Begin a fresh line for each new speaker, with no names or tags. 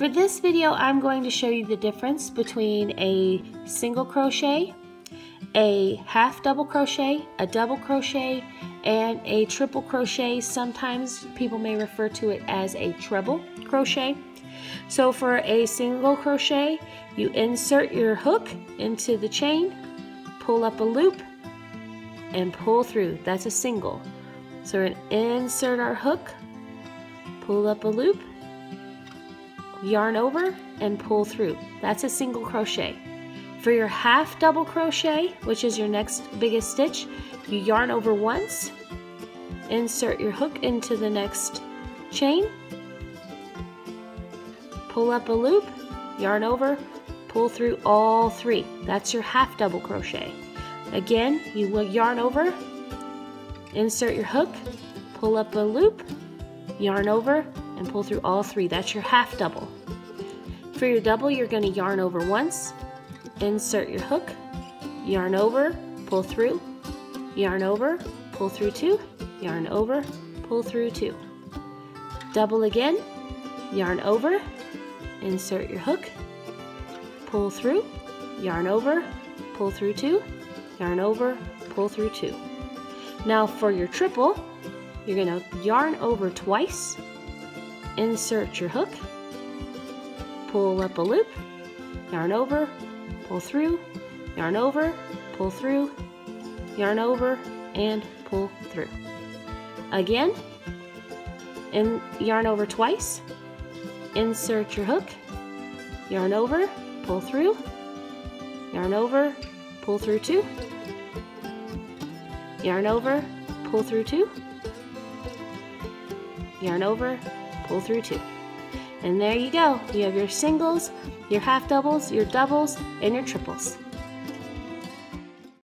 For this video, I'm going to show you the difference between a single crochet, a half double crochet, a double crochet, and a triple crochet. Sometimes people may refer to it as a treble crochet. So for a single crochet, you insert your hook into the chain, pull up a loop, and pull through. That's a single. So we're going to insert our hook, pull up a loop, yarn over, and pull through. That's a single crochet. For your half double crochet, which is your next biggest stitch, you yarn over once, insert your hook into the next chain, pull up a loop, yarn over, pull through all three. That's your half double crochet. Again, you will yarn over, insert your hook, pull up a loop, yarn over, and pull through all three. That's your half double. For your double, you're going to yarn over once, insert your hook, yarn over, pull through, yarn over, pull through two, yarn over, pull through two. Double again, yarn over, insert your hook, pull through, yarn over, pull through two, yarn over, pull through two. Now for your triple, you're gonna yarn over twice, insert your hook, pull up a loop, yarn over, pull through, yarn over, pull through, yarn over, and pull through. Again, and yarn over twice, insert your hook, yarn over, pull through, yarn over, pull through two, yarn over, pull through two, yarn over, pull through two. And there you go. You have your singles, your half doubles, your doubles, and your triples.